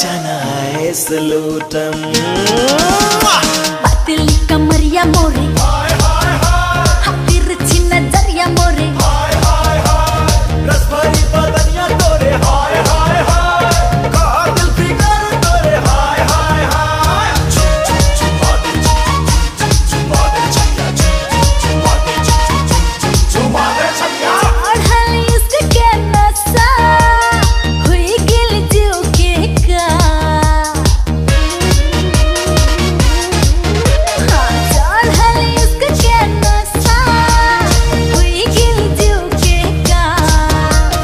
Chana es lutam.